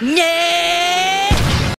Yeah.